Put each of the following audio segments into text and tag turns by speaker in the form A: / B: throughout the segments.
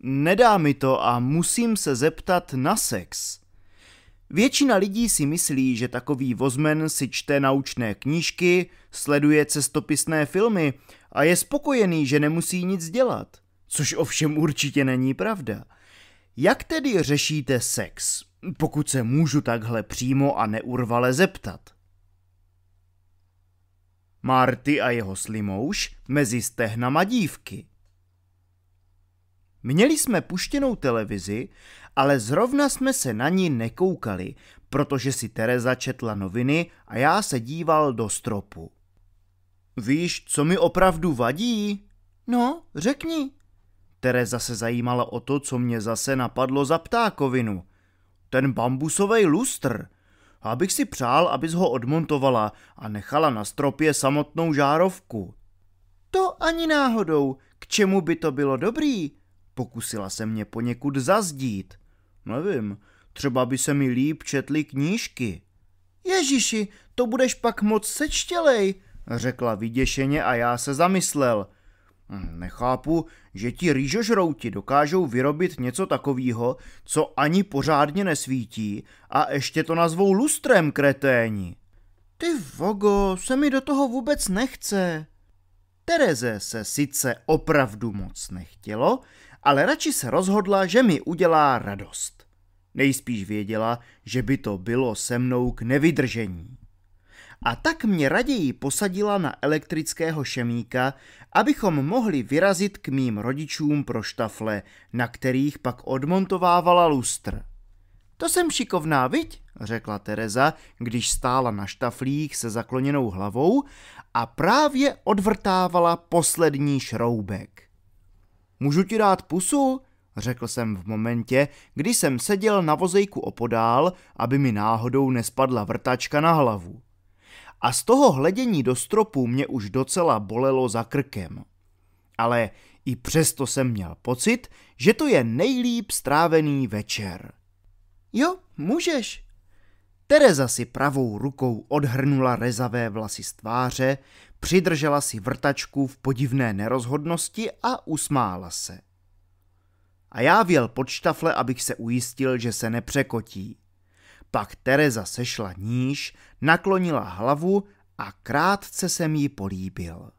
A: Nedá mi to a musím se zeptat na sex. Většina lidí si myslí, že takový vozmen si čte naučné knížky, sleduje cestopisné filmy a je spokojený, že nemusí nic dělat. Což ovšem určitě není pravda. Jak tedy řešíte sex, pokud se můžu takhle přímo a neurvale zeptat? Marty a jeho slimouš mezi stehnama dívky. Měli jsme puštěnou televizi, ale zrovna jsme se na ní nekoukali, protože si Tereza četla noviny a já se díval do stropu. Víš, co mi opravdu vadí? No, řekni. Tereza se zajímala o to, co mě zase napadlo za ptákovinu. Ten bambusový lustr. Abych si přál, abys ho odmontovala a nechala na stropě samotnou žárovku. To ani náhodou. K čemu by to bylo dobrý? Pokusila se mě poněkud zazdít. Nevím, třeba by se mi líp četly knížky. Ježiši, to budeš pak moc sečtělej, řekla vyděšeně a já se zamyslel. Hm, nechápu, že ti rýžožrouti dokážou vyrobit něco takového, co ani pořádně nesvítí a ještě to nazvou lustrem, kreténi. Ty vogo, se mi do toho vůbec nechce. Tereze se sice opravdu moc nechtělo, ale radši se rozhodla, že mi udělá radost. Nejspíš věděla, že by to bylo se mnou k nevydržení. A tak mě raději posadila na elektrického šemíka, abychom mohli vyrazit k mým rodičům pro štafle, na kterých pak odmontovávala lustr. To jsem šikovná, viď? řekla Tereza, když stála na štaflích se zakloněnou hlavou a právě odvrtávala poslední šroubek. Můžu ti dát pusu? Řekl jsem v momentě, kdy jsem seděl na vozejku opodál, aby mi náhodou nespadla vrtačka na hlavu. A z toho hledění do stropu mě už docela bolelo za krkem. Ale i přesto jsem měl pocit, že to je nejlíp strávený večer. Jo, můžeš. Tereza si pravou rukou odhrnula rezavé vlasy z tváře, přidržela si vrtačku v podivné nerozhodnosti a usmála se. A já věl pod štafle, abych se ujistil, že se nepřekotí. Pak Tereza sešla níž, naklonila hlavu a krátce jsem jí políbil.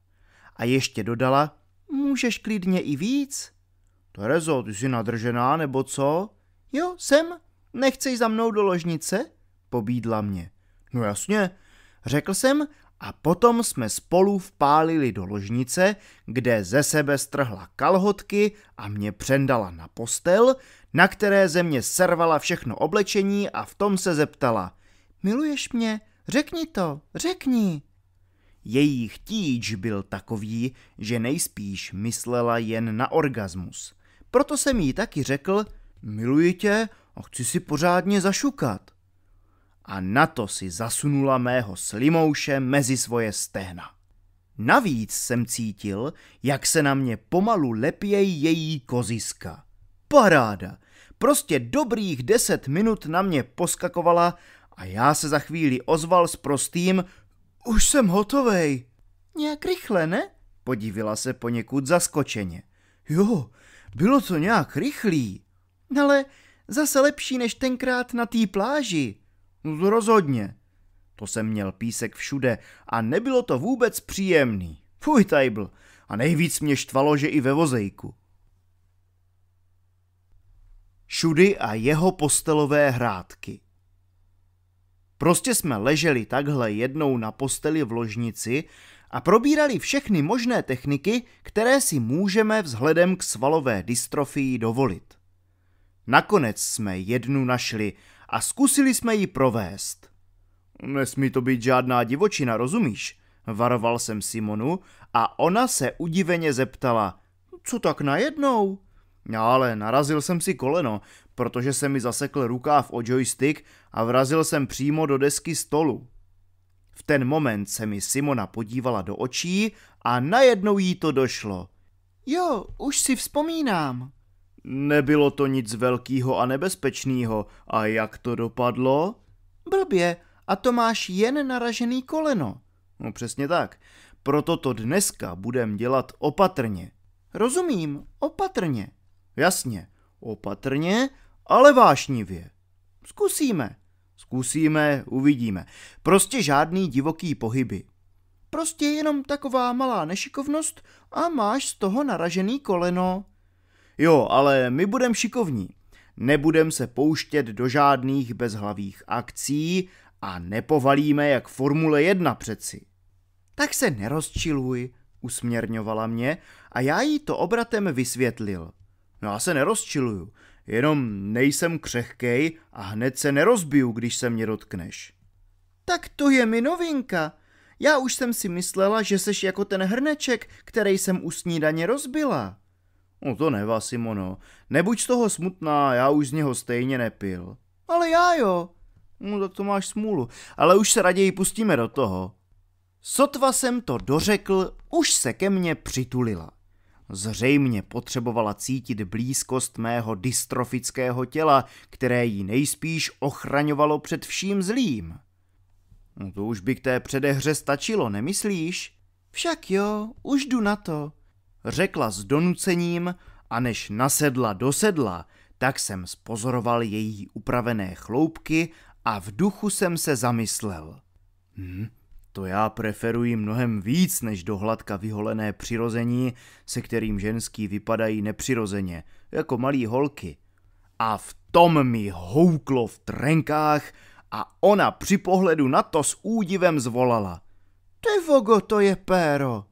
A: A ještě dodala, můžeš klidně i víc? Terezo, ty jsi nadržená, nebo co? Jo, jsem. Nechceš za mnou do ložnice? Pobídla mě. No jasně, řekl jsem a potom jsme spolu vpálili do ložnice, kde ze sebe strhla kalhotky a mě přendala na postel, na které ze mě servala všechno oblečení a v tom se zeptala. Miluješ mě? Řekni to, řekni. Její chtíč byl takový, že nejspíš myslela jen na orgasmus. Proto jsem jí taky řekl, miluji tě a chci si pořádně zašukat a na to si zasunula mého slimouše mezi svoje stehna. Navíc jsem cítil, jak se na mě pomalu lepějí její koziska. Paráda! Prostě dobrých deset minut na mě poskakovala a já se za chvíli ozval s prostým Už jsem hotovej. Nějak rychle, ne? Podívila se poněkud zaskočeně. Jo, bylo to nějak rychlý. Ale zase lepší než tenkrát na té pláži. No rozhodně. To jsem měl písek všude a nebylo to vůbec příjemný. Fuj, tajbl. A nejvíc mě štvalo, že i ve vozejku. Šudy a jeho postelové hrádky. Prostě jsme leželi takhle jednou na posteli v ložnici a probírali všechny možné techniky, které si můžeme vzhledem k svalové dystrofii dovolit. Nakonec jsme jednu našli a zkusili jsme ji provést. Nesmí to být žádná divočina, rozumíš? Varoval jsem Simonu a ona se udiveně zeptala, co tak najednou? Ale narazil jsem si koleno, protože se mi zasekl rukáv o joystick a vrazil jsem přímo do desky stolu. V ten moment se mi Simona podívala do očí a najednou jí to došlo. Jo, už si vzpomínám. Nebylo to nic velkého a nebezpečného. A jak to dopadlo? Blbě, a to máš jen naražený koleno. No přesně tak. Proto to dneska budem dělat opatrně. Rozumím, opatrně. Jasně, opatrně, ale vášnivě. Zkusíme. Zkusíme, uvidíme. Prostě žádný divoký pohyby. Prostě jenom taková malá nešikovnost a máš z toho naražený koleno. Jo, ale my budem šikovní. Nebudem se pouštět do žádných bezhlavých akcí a nepovalíme jak Formule 1 přeci. Tak se nerozčiluj, usměrňovala mě a já jí to obratem vysvětlil. No já se nerozčiluju, jenom nejsem křehkej a hned se nerozbiju, když se mě dotkneš. Tak to je mi novinka. Já už jsem si myslela, že seš jako ten hrneček, který jsem u snídaně rozbila. No to neva, Simono. Nebuď z toho smutná, já už z něho stejně nepil. Ale já jo. No tak to máš smůlu. Ale už se raději pustíme do toho. Sotva jsem to dořekl, už se ke mně přitulila. Zřejmě potřebovala cítit blízkost mého dystrofického těla, které jí nejspíš ochraňovalo před vším zlým. No to už by k té předehře stačilo, nemyslíš? Však jo, už jdu na to, řekla s donucením a než nasedla do sedla, tak jsem spozoroval její upravené chloupky a v duchu jsem se zamyslel. Hm, to já preferuji mnohem víc než dohladka vyholené přirození, se kterým ženský vypadají nepřirozeně, jako malí holky. A v tom mi houklo v trenkách a ona při pohledu na to s údivem zvolala. Ty vogo, to je péro.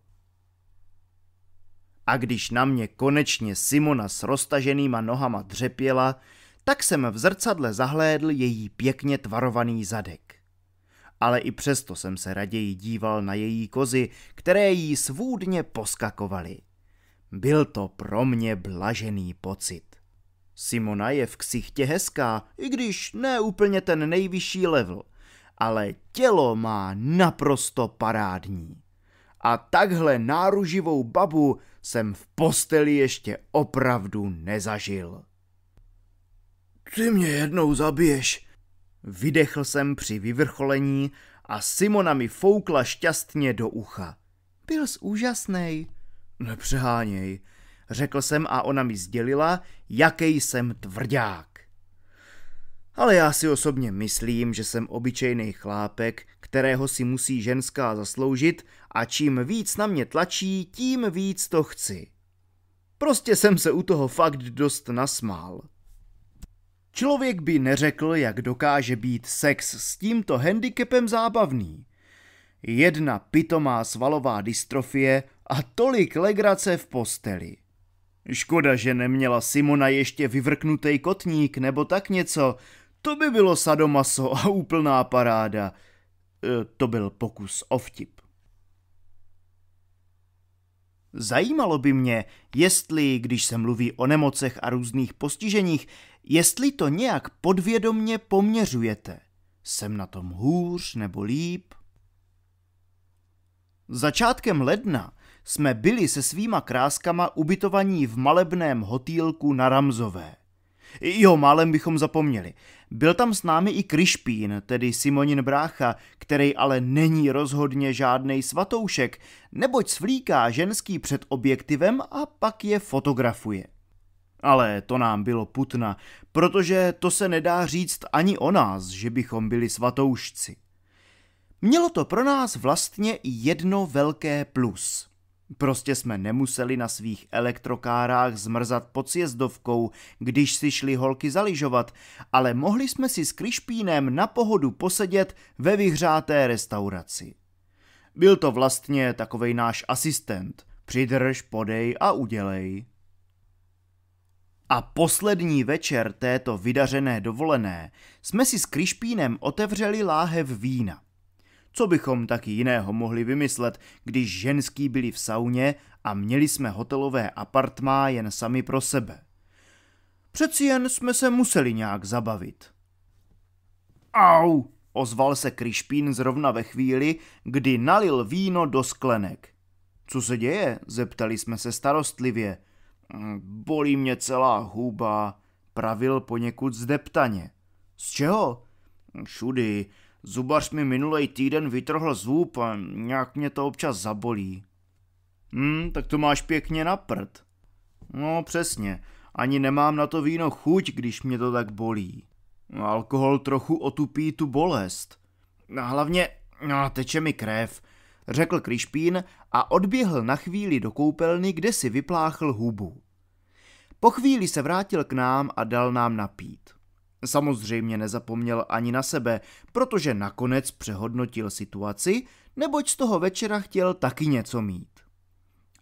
A: A když na mě konečně Simona s roztaženýma nohama dřepěla, tak jsem v zrcadle zahlédl její pěkně tvarovaný zadek. Ale i přesto jsem se raději díval na její kozy, které jí svůdně poskakovaly. Byl to pro mě blažený pocit. Simona je v ksichtě hezká, i když ne úplně ten nejvyšší level, ale tělo má naprosto parádní. A takhle náruživou babu jsem v posteli ještě opravdu nezažil. Ty mě jednou zabiješ, vydechl jsem při vyvrcholení a Simona mi foukla šťastně do ucha. Byl jsi úžasnej. Nepřeháněj, řekl jsem a ona mi sdělila, jaký jsem tvrdák. Ale já si osobně myslím, že jsem obyčejný chlápek, kterého si musí ženská zasloužit a čím víc na mě tlačí, tím víc to chci. Prostě jsem se u toho fakt dost nasmál. Člověk by neřekl, jak dokáže být sex s tímto handicapem zábavný. Jedna pitomá svalová dystrofie a tolik legrace v posteli. Škoda, že neměla Simona ještě vyvrknutý kotník nebo tak něco, to by bylo sadomaso a úplná paráda. E, to byl pokus o vtip. Zajímalo by mě, jestli, když se mluví o nemocech a různých postiženích, jestli to nějak podvědomně poměřujete. Jsem na tom hůř nebo líp? Začátkem ledna jsme byli se svýma kráskama ubytovaní v malebném hotýlku na Ramzové. Jo, málem bychom zapomněli. Byl tam s námi i Krišpín, tedy Simonin brácha, který ale není rozhodně žádný svatoušek, neboť svlíká ženský před objektivem a pak je fotografuje. Ale to nám bylo putna, protože to se nedá říct ani o nás, že bychom byli svatoušci. Mělo to pro nás vlastně jedno velké plus – Prostě jsme nemuseli na svých elektrokárách zmrzat pod sjezdovkou, když si šli holky zaližovat, ale mohli jsme si s Krišpínem na pohodu posedět ve vyhřáté restauraci. Byl to vlastně takovej náš asistent. Přidrž, podej a udělej. A poslední večer této vydařené dovolené jsme si s Krišpínem otevřeli láhev vína. Co bychom taky jiného mohli vymyslet, když ženský byli v sauně a měli jsme hotelové apartmá jen sami pro sebe. Přeci jen jsme se museli nějak zabavit. Au, ozval se Krišpín zrovna ve chvíli, kdy nalil víno do sklenek. Co se děje? zeptali jsme se starostlivě. Hm, bolí mě celá huba, pravil poněkud zdeptaně. Z čeho? Šudy, Zubař mi minulý týden vytrhl zub a nějak mě to občas zabolí. Hm, tak to máš pěkně na prd. No přesně, Ani nemám na to víno chuť, když mě to tak bolí. Alkohol trochu otupí tu bolest. A hlavně no, teče mi krev, řekl Krišpín a odběhl na chvíli do koupelny, kde si vypláchl hubu. Po chvíli se vrátil k nám a dal nám napít. Samozřejmě nezapomněl ani na sebe, protože nakonec přehodnotil situaci, neboť z toho večera chtěl taky něco mít.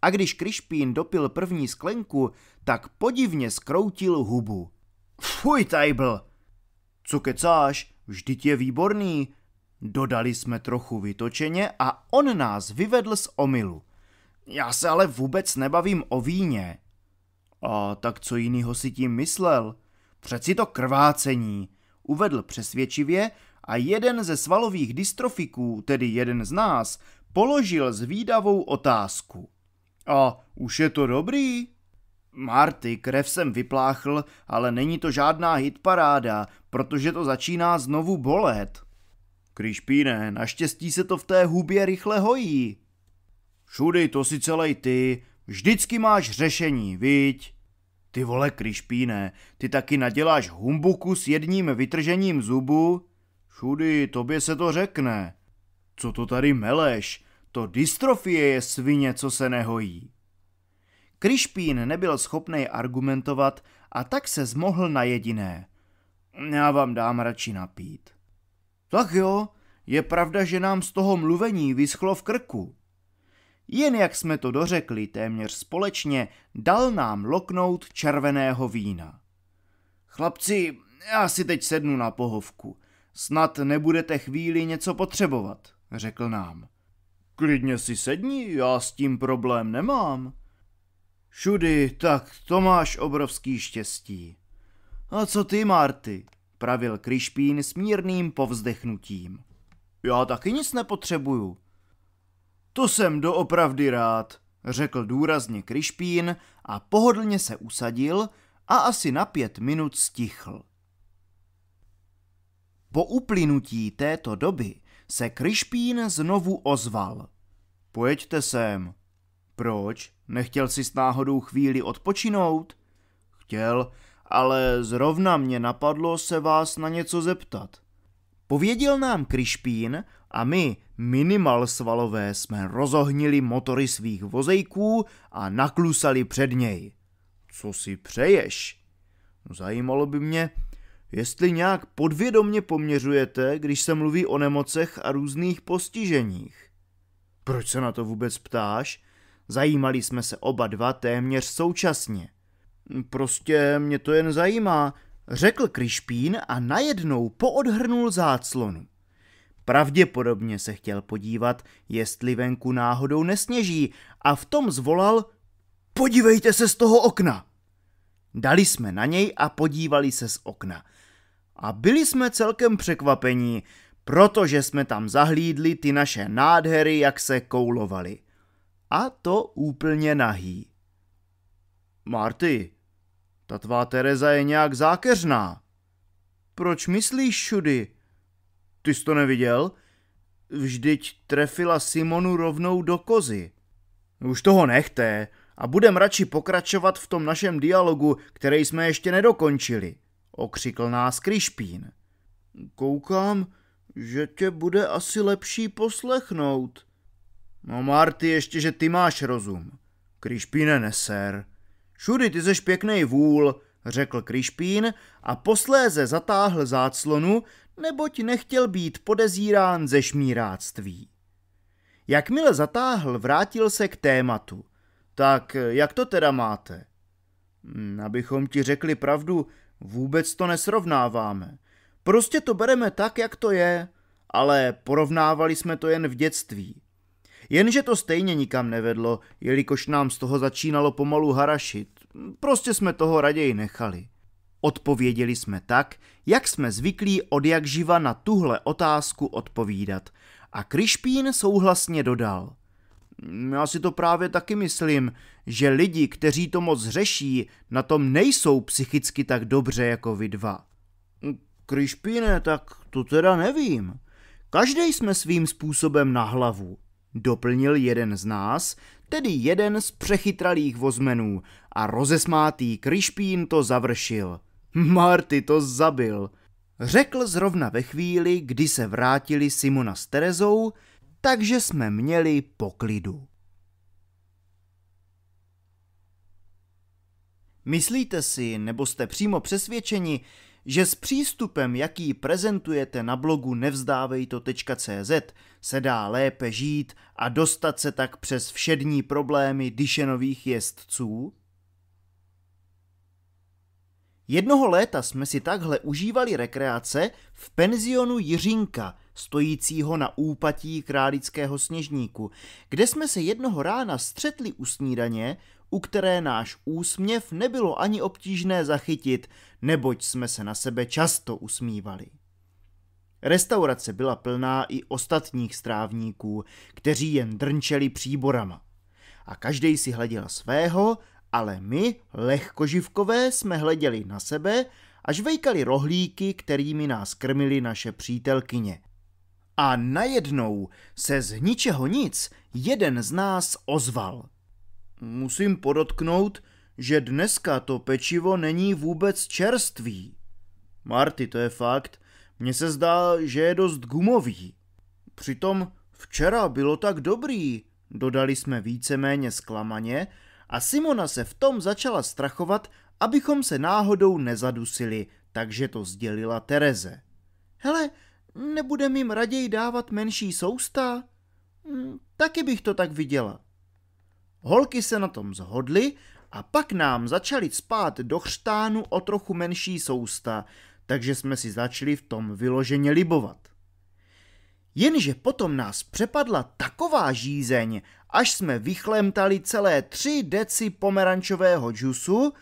A: A když Krišpín dopil první sklenku, tak podivně skroutil hubu. Fuj, Tajbl! Co kecáš? Vždyť je výborný. Dodali jsme trochu vytočeně a on nás vyvedl z omylu. Já se ale vůbec nebavím o víně. A tak co jinýho si tím myslel? Přeci to krvácení, uvedl přesvědčivě a jeden ze svalových dystrofiků, tedy jeden z nás, položil zvídavou otázku. A už je to dobrý? Marty, krev jsem vypláchl, ale není to žádná hitparáda, protože to začíná znovu bolet. Krišpíne, naštěstí se to v té hubě rychle hojí. Všudy, to si celej ty, vždycky máš řešení, viď? Ty vole, Krišpíne, ty taky naděláš humbuku s jedním vytržením zubu? Všudy, tobě se to řekne. Co to tady meleš? To dystrofie je svině, co se nehojí. Krišpín nebyl schopný argumentovat a tak se zmohl na jediné. Já vám dám radši napít. Tak jo, je pravda, že nám z toho mluvení vyschlo v krku. Jen jak jsme to dořekli téměř společně, dal nám loknout červeného vína. Chlapci, já si teď sednu na pohovku. Snad nebudete chvíli něco potřebovat, řekl nám. Klidně si sedni, já s tím problém nemám. Šudy, tak to máš obrovský štěstí. A co ty, Marty? pravil Krišpín s mírným povzdechnutím. Já taky nic nepotřebuju. To jsem doopravdy rád, řekl důrazně Krišpín a pohodlně se usadil a asi na pět minut stichl. Po uplynutí této doby se Krišpín znovu ozval. Pojeďte sem. Proč? Nechtěl si s náhodou chvíli odpočinout? Chtěl, ale zrovna mě napadlo se vás na něco zeptat. Pověděl nám Krišpín a my, minimal svalové, jsme rozohnili motory svých vozejků a naklusali před něj. Co si přeješ? Zajímalo by mě, jestli nějak podvědomně poměřujete, když se mluví o nemocech a různých postiženích. Proč se na to vůbec ptáš? Zajímali jsme se oba dva téměř současně. Prostě mě to jen zajímá, řekl Krišpín a najednou poodhrnul záclonu. Pravděpodobně se chtěl podívat, jestli venku náhodou nesněží a v tom zvolal Podívejte se z toho okna! Dali jsme na něj a podívali se z okna. A byli jsme celkem překvapení, protože jsme tam zahlídli ty naše nádhery, jak se koulovali. A to úplně nahý. Marty, ta tvá Tereza je nějak zákeřná. Proč myslíš, Šudy? Ty jsi to neviděl? Vždyť trefila Simonu rovnou do kozy. Už toho nechte a budem radši pokračovat v tom našem dialogu, který jsme ještě nedokončili, okřikl nás Krišpín. Koukám, že tě bude asi lepší poslechnout. No Marty, ještě, že ty máš rozum. Krišpíne neser. Šudy, ty seš pěknej vůl, řekl Krišpín a posléze zatáhl záclonu, neboť nechtěl být podezírán ze šmíráctví. Jakmile zatáhl, vrátil se k tématu. Tak jak to teda máte? Hm, abychom ti řekli pravdu, vůbec to nesrovnáváme. Prostě to bereme tak, jak to je, ale porovnávali jsme to jen v dětství. Jenže to stejně nikam nevedlo, jelikož nám z toho začínalo pomalu harašit. Prostě jsme toho raději nechali. Odpověděli jsme tak, jak jsme zvyklí od jak živa na tuhle otázku odpovídat. A Krišpín souhlasně dodal. Já si to právě taky myslím, že lidi, kteří to moc řeší, na tom nejsou psychicky tak dobře jako vy dva. Krišpíne, tak to teda nevím. Každý jsme svým způsobem na hlavu. doplnil jeden z nás, tedy jeden z přechytralých vozmenů a rozesmátý Kryšpín to završil. Marty to zabil. Řekl zrovna ve chvíli, kdy se vrátili Simona s Terezou, takže jsme měli poklidu. Myslíte si, nebo jste přímo přesvědčeni, že s přístupem, jaký prezentujete na blogu nevzdávejto.cz, se dá lépe žít a dostat se tak přes všední problémy dyšenových jezdců? Jednoho léta jsme si takhle užívali rekreace v penzionu Jiřinka, stojícího na úpatí králického sněžníku, kde jsme se jednoho rána střetli u snídaně, u které náš úsměv nebylo ani obtížné zachytit, neboť jsme se na sebe často usmívali. Restaurace byla plná i ostatních strávníků, kteří jen drnčeli příborama. A každý si hleděl svého, ale my, lehkoživkové, jsme hleděli na sebe a žvejkali rohlíky, kterými nás krmili naše přítelkyně. A najednou se z ničeho nic jeden z nás ozval. Musím podotknout, že dneska to pečivo není vůbec čerstvý. Marty, to je fakt, mně se zdá, že je dost gumový. Přitom včera bylo tak dobrý, dodali jsme víceméně zklamaně a Simona se v tom začala strachovat, abychom se náhodou nezadusili, takže to sdělila Tereze. Hele, nebudem jim raději dávat menší sousta? Hm, taky bych to tak viděla. Holky se na tom zhodly a pak nám začali spát do chřtánu o trochu menší sousta, takže jsme si začali v tom vyloženě libovat. Jenže potom nás přepadla taková žízeň, až jsme vychlemtali celé tři deci pomerančového džusu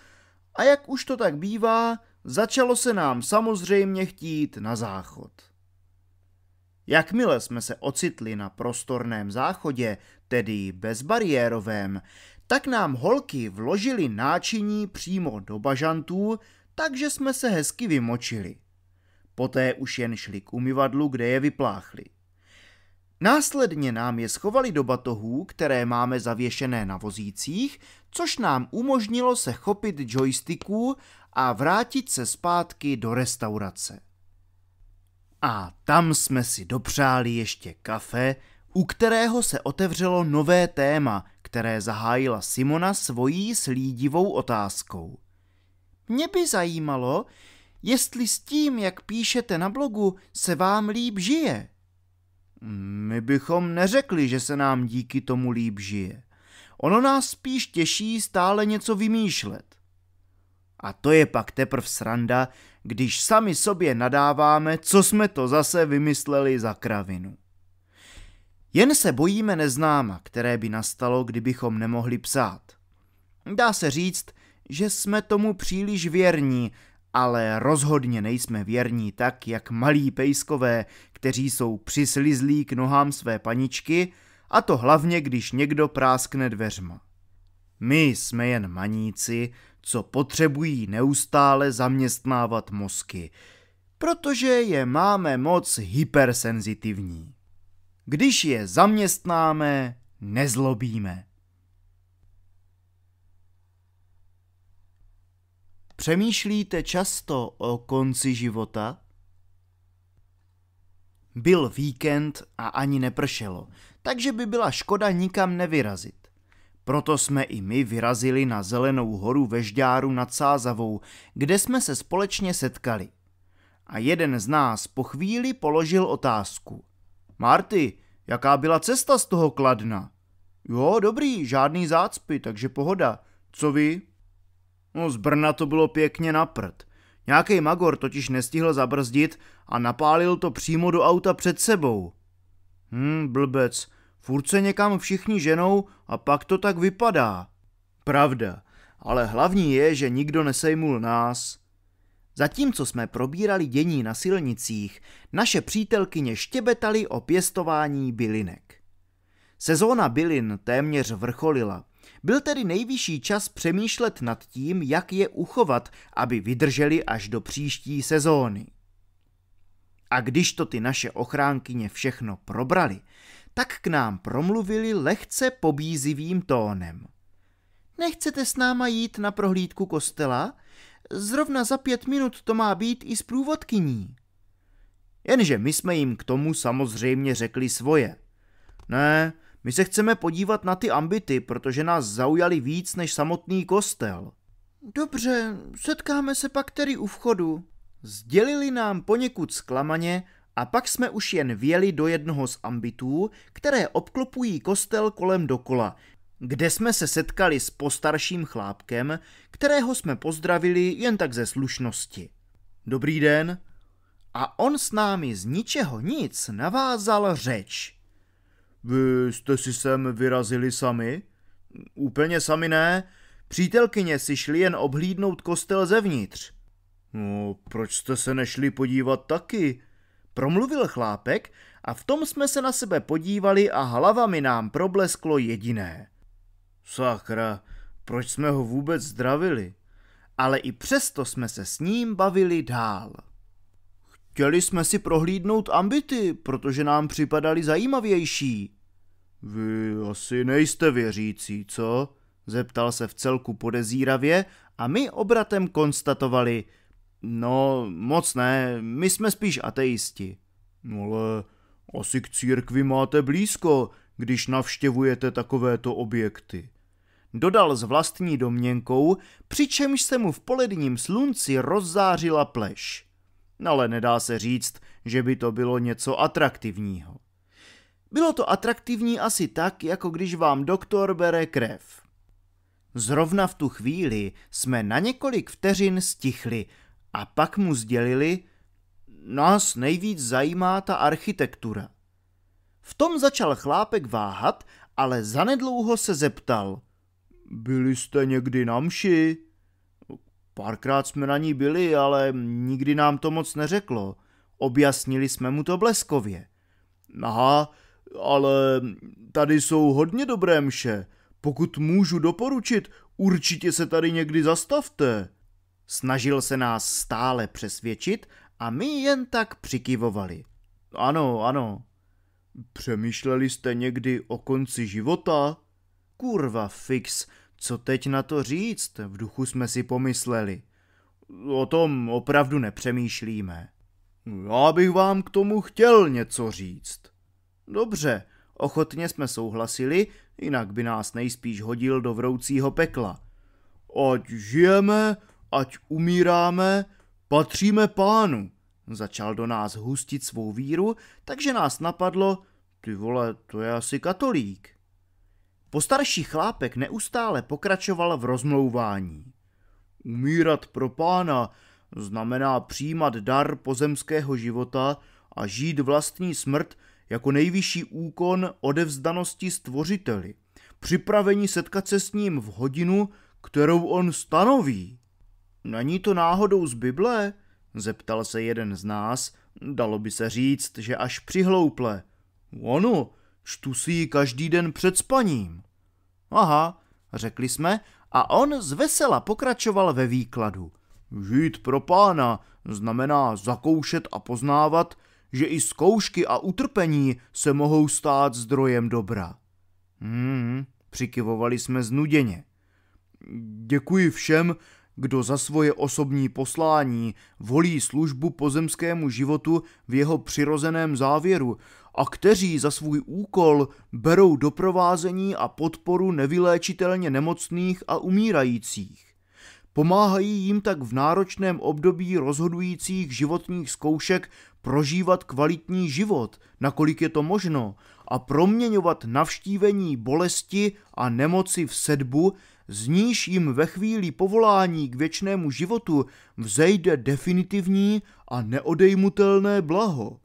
A: a jak už to tak bývá, začalo se nám samozřejmě chtít na záchod. Jakmile jsme se ocitli na prostorném záchodě, tedy bezbariérovém, tak nám holky vložili náčiní přímo do bažantů, takže jsme se hezky vymočili. Poté už jen šli k umyvadlu, kde je vypláchli. Následně nám je schovali do batohů, které máme zavěšené na vozících, což nám umožnilo se chopit joysticků a vrátit se zpátky do restaurace. A tam jsme si dopřáli ještě kafe, u kterého se otevřelo nové téma, které zahájila Simona svojí slídivou otázkou. Mě by zajímalo, jestli s tím, jak píšete na blogu, se vám líp žije. My bychom neřekli, že se nám díky tomu líp žije. Ono nás spíš těší stále něco vymýšlet. A to je pak teprv sranda, když sami sobě nadáváme, co jsme to zase vymysleli za kravinu. Jen se bojíme neznáma, které by nastalo, kdybychom nemohli psát. Dá se říct, že jsme tomu příliš věrní, ale rozhodně nejsme věrní tak, jak malí pejskové, kteří jsou přislizlí k nohám své paničky, a to hlavně, když někdo práskne dveřma. My jsme jen maníci, co potřebují neustále zaměstnávat mozky, protože je máme moc hypersenzitivní. Když je zaměstnáme, nezlobíme. Přemýšlíte často o konci života? Byl víkend a ani nepršelo, takže by byla škoda nikam nevyrazit. Proto jsme i my vyrazili na Zelenou horu ve Žďáru nad Sázavou, kde jsme se společně setkali. A jeden z nás po chvíli položil otázku. Marty, jaká byla cesta z toho Kladna? Jo, dobrý, žádný zácpy, takže pohoda. Co vy? No z Brna to bylo pěkně na prd. Nějaký magor totiž nestihl zabrzdit a napálil to přímo do auta před sebou. Hm, blbec, furt se někam všichni ženou a pak to tak vypadá. Pravda, ale hlavní je, že nikdo nesejmul nás. Zatímco jsme probírali dění na silnicích, naše přítelkyně štěbetali o pěstování bylinek. Sezóna bylin téměř vrcholila. Byl tedy nejvyšší čas přemýšlet nad tím, jak je uchovat, aby vydrželi až do příští sezóny. A když to ty naše ochránkyně všechno probrali, tak k nám promluvili lehce pobízivým tónem. Nechcete s náma jít na prohlídku kostela? Zrovna za pět minut to má být i s průvodkyní. Jenže my jsme jim k tomu samozřejmě řekli svoje. Ne, my se chceme podívat na ty ambity, protože nás zaujali víc než samotný kostel. Dobře, setkáme se pak tedy u vchodu. Sdělili nám poněkud zklamaně a pak jsme už jen věli do jednoho z ambitů, které obklopují kostel kolem dokola, kde jsme se setkali s postarším chlápkem, kterého jsme pozdravili jen tak ze slušnosti. Dobrý den. A on s námi z ničeho nic navázal řeč. Jste si sem vyrazili sami? Úplně sami ne. Přítelkyně si šli jen obhlídnout kostel zevnitř. No, proč jste se nešli podívat taky? Promluvil chlápek a v tom jsme se na sebe podívali a hlavami nám problesklo jediné. Sakra, proč jsme ho vůbec zdravili? Ale i přesto jsme se s ním bavili dál. Chtěli jsme si prohlídnout ambity, protože nám připadali zajímavější. Vy asi nejste věřící, co? Zeptal se v celku podezíravě a my obratem konstatovali, no moc ne, my jsme spíš ateisti. No ale asi k církvi máte blízko, když navštěvujete takovéto objekty. Dodal s vlastní domněnkou, přičemž se mu v poledním slunci rozzářila pleš. Ale nedá se říct, že by to bylo něco atraktivního. Bylo to atraktivní asi tak, jako když vám doktor bere krev. Zrovna v tu chvíli jsme na několik vteřin stichli a pak mu sdělili, nás nejvíc zajímá ta architektura. V tom začal chlápek váhat, ale zanedlouho se zeptal. Byli jste někdy na mši? Párkrát jsme na ní byli, ale nikdy nám to moc neřeklo. Objasnili jsme mu to bleskově. Aha, ale tady jsou hodně dobré mše. Pokud můžu doporučit, určitě se tady někdy zastavte. Snažil se nás stále přesvědčit a my jen tak přikivovali. Ano, ano. Přemýšleli jste někdy o konci života? Kurva fix, co teď na to říct, v duchu jsme si pomysleli. O tom opravdu nepřemýšlíme. Já bych vám k tomu chtěl něco říct. Dobře, ochotně jsme souhlasili, jinak by nás nejspíš hodil do vroucího pekla. Ať žijeme, ať umíráme, patříme pánu. Začal do nás hustit svou víru, takže nás napadlo, ty vole, to je asi katolík. Postarší chlápek neustále pokračoval v rozmlouvání. Umírat pro pána znamená přijímat dar pozemského života a žít vlastní smrt jako nejvyšší úkon odevzdanosti stvořiteli, připravení setkat se s ním v hodinu, kterou on stanoví. Není to náhodou z Bible? Zeptal se jeden z nás, dalo by se říct, že až přihlouple. Ono, čtu si ji každý den před spaním. Aha, řekli jsme a on zvesela pokračoval ve výkladu. Žít pro pána znamená zakoušet a poznávat, že i zkoušky a utrpení se mohou stát zdrojem dobra. Hmm, přikivovali jsme znuděně. Děkuji všem, kdo za svoje osobní poslání volí službu pozemskému životu v jeho přirozeném závěru a kteří za svůj úkol berou doprovázení a podporu nevyléčitelně nemocných a umírajících. Pomáhají jim tak v náročném období rozhodujících životních zkoušek prožívat kvalitní život, nakolik je to možno, a proměňovat navštívení bolesti a nemoci v sedbu, z níž jim ve chvíli povolání k věčnému životu vzejde definitivní a neodejmutelné blaho.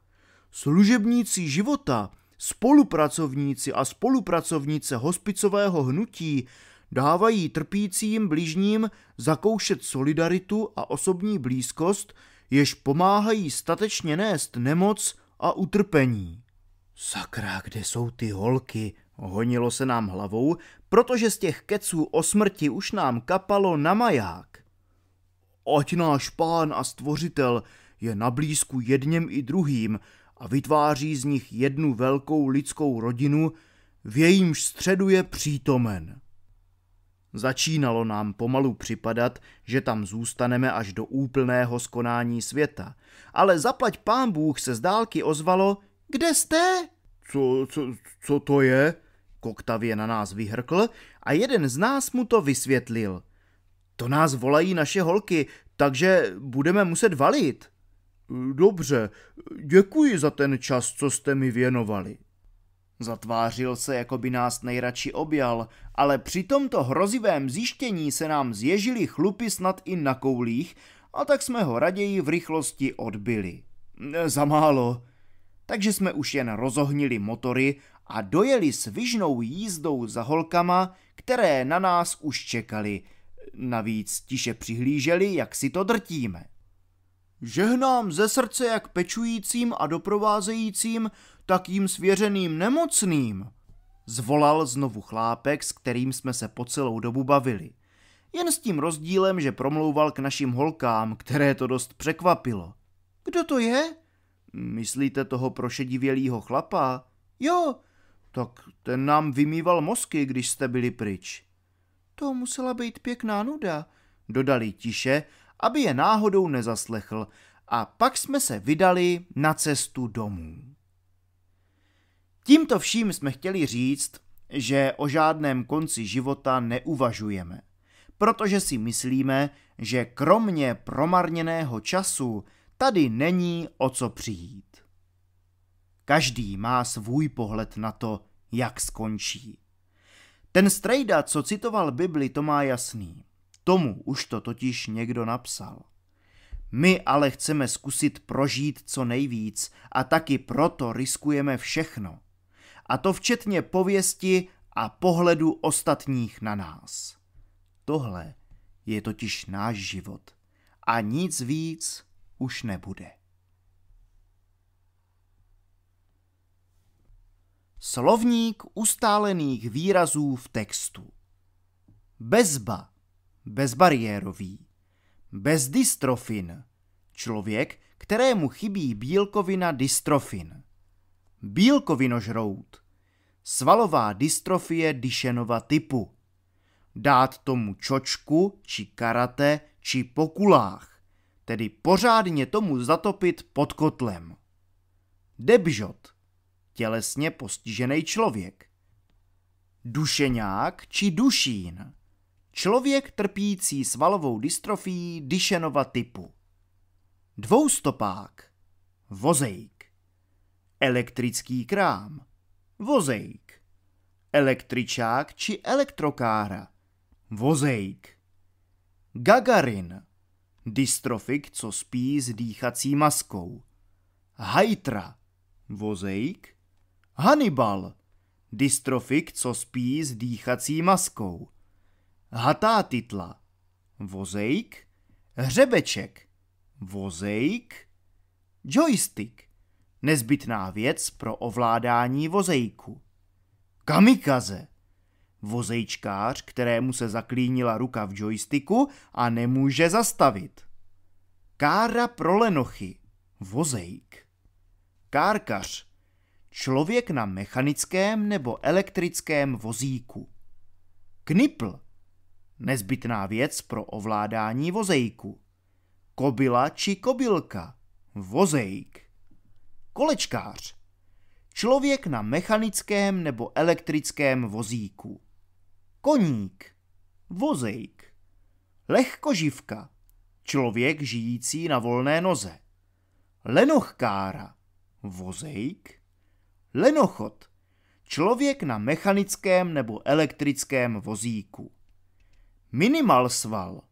A: Služebníci života, spolupracovníci a spolupracovnice hospicového hnutí dávají trpícím blížním zakoušet solidaritu a osobní blízkost, jež pomáhají statečně nést nemoc a utrpení. Sakra, kde jsou ty holky? Honilo se nám hlavou, protože z těch keců o smrti už nám kapalo na maják. Ať náš pán a stvořitel je na jedněm i druhým a vytváří z nich jednu velkou lidskou rodinu, v jejímž středu je přítomen. Začínalo nám pomalu připadat, že tam zůstaneme až do úplného skonání světa, ale zaplať pán Bůh se z dálky ozvalo, kde jste? Co, co, co to je? Koktavě na nás vyhrkl a jeden z nás mu to vysvětlil. To nás volají naše holky, takže budeme muset valit. Dobře, děkuji za ten čas, co jste mi věnovali. Zatvářil se, jako by nás nejradši objal, ale při tomto hrozivém zjištění se nám zježili chlupy snad i na koulích a tak jsme ho raději v rychlosti odbili. Za málo. Takže jsme už jen rozohnili motory a dojeli s vyžnou jízdou za holkama, které na nás už čekali. Navíc tiše přihlíželi, jak si to drtíme. Žehnám ze srdce jak pečujícím a doprovázejícím, tak jim svěřeným nemocným, zvolal znovu chlápek, s kterým jsme se po celou dobu bavili. Jen s tím rozdílem, že promlouval k našim holkám, které to dost překvapilo. Kdo to je? Myslíte toho prošedivělýho chlapa? Jo, tak ten nám vymýval mozky, když jste byli pryč. To musela být pěkná nuda, dodali tiše, aby je náhodou nezaslechl, a pak jsme se vydali na cestu domů. Tímto vším jsme chtěli říct, že o žádném konci života neuvažujeme, protože si myslíme, že kromě promarněného času tady není o co přijít. Každý má svůj pohled na to, jak skončí. Ten strejda, co citoval Bibli, to má jasný. Tomu už to totiž někdo napsal. My ale chceme zkusit prožít co nejvíc a taky proto riskujeme všechno. A to včetně pověsti a pohledu ostatních na nás. Tohle je totiž náš život a nic víc už nebude. Slovník ustálených výrazů v textu. Bezba, bezbariérový. Bezdystrofin, člověk, kterému chybí bílkovina dystrofin. Bílkovinožrout, svalová dystrofie Dyšenova typu. Dát tomu čočku, či karate, či pokulách, tedy pořádně tomu zatopit pod kotlem. Debžot, tělesně postižený člověk. Dušeňák či dušín, člověk trpící svalovou dystrofií Dyšenova typu. Dvoustopák, vozejk. Elektrický krám, vozejk. Električák či elektrokára, vozejk. Gagarin, dystrofik, co spí s dýchací maskou. Hajtra, vozejk. Hannibal, dystrofik, co spí s dýchací maskou. Hatá titla, vozejk. Hřebeček, vozejk. Joystick, nezbytná věc pro ovládání vozejku. Kamikaze, vozejčkář, kterému se zaklínila ruka v joysticku a nemůže zastavit. Kára pro lenochy, vozejk. Kárkař, člověk na mechanickém nebo elektrickém vozíku. Knipl, nezbytná věc pro ovládání vozejku. Kobila či kobylka, vozejk. Kolečkář, člověk na mechanickém nebo elektrickém vozíku. Koník, vozejk. Lehkoživka, člověk žijící na volné noze. Lenochkára, vozejk. Lenochod, člověk na mechanickém nebo elektrickém vozíku. Minimal sval,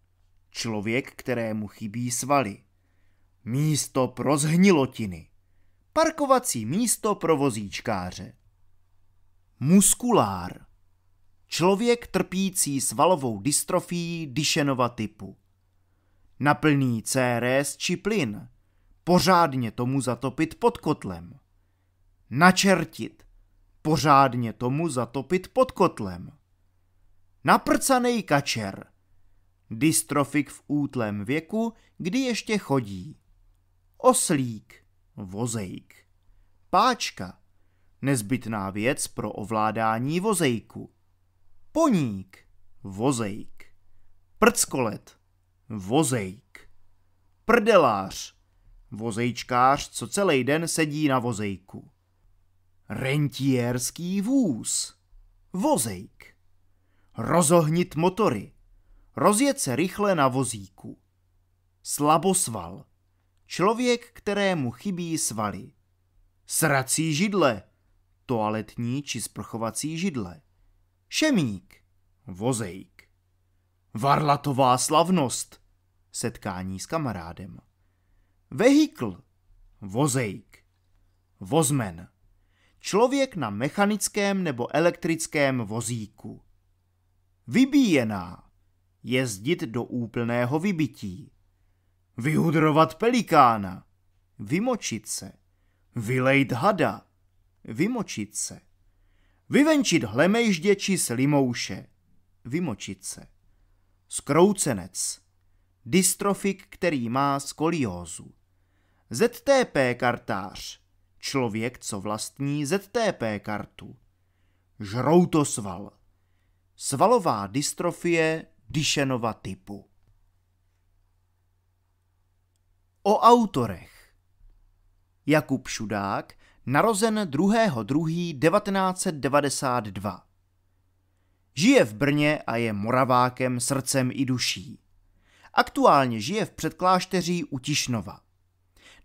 A: člověk, kterému chybí svaly. Místo pro zhnilotiny, parkovací místo pro vozíčkáře. Muskulár, člověk trpící svalovou dystrofií Dyšenova typu. Naplný CRS či plyn, pořádně tomu zatopit pod kotlem. Načertit, pořádně tomu zatopit pod kotlem. Naprcanej kačer, dystrofik v útlém věku, kdy ještě chodí. Oslík, vozejk. Páčka. Nezbytná věc pro ovládání vozejku. Poník. Vozejk. Prckolet. Vozejk. Prdelář. Vozejčkář, co celý den sedí na vozejku. Rentierský vůz. Vozejk. Rozohnit motory. Rozjet se rychle na vozíku. Slabosval. Člověk, kterému chybí svaly. Srací židle. Toaletní či sprchovací židle. Šemík. Vozejk. Varlatová slavnost. Setkání s kamarádem. Vehikl. Vozejk. Vozmen. Člověk na mechanickém nebo elektrickém vozíku. Vybíjená. Jezdit do úplného vybití. Vyhudrovat pelikána. Vymočit se. Vylejt hada. Vymočit se. Vyvenčit hlemejždě či slimouše. Vymočit se. Skroucenec. Dystrofik, který má skoliózu. ZTP kartář. Člověk, co vlastní ZTP kartu. Žroutosval. Svalová dystrofie Dyšenova typu. O autorech. Jakub Šudák, narozen 2.2.1992. Žije v Brně a je moravákem srdcem i duší. Aktuálně žije v předklášteří u Tišnova.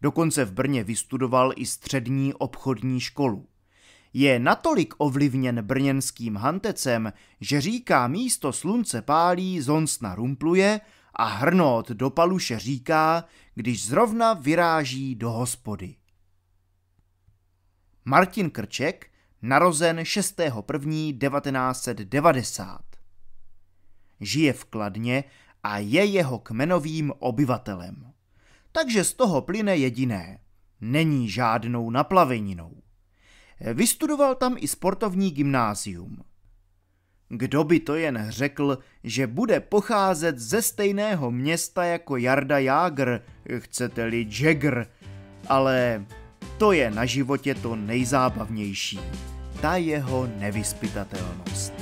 A: Dokonce v Brně vystudoval i střední obchodní školu. Je natolik ovlivněn brněnským hantecem, že říká místo slunce pálí, zonsna rumpluje a hrnout do paluše říká, když zrovna vyráží do hospody. Martin Krček narozen 6.1.1990. Žije v Kladně a je jeho kmenovým obyvatelem. Takže z toho plyne jediné. Není žádnou naplaveninou. Vystudoval tam i sportovní gymnázium. Kdo by to jen řekl, že bude pocházet ze stejného města jako Jarda Jágr, chcete-li Jagger, ale to je na životě to nejzábavnější, ta jeho nevyspytatelnost.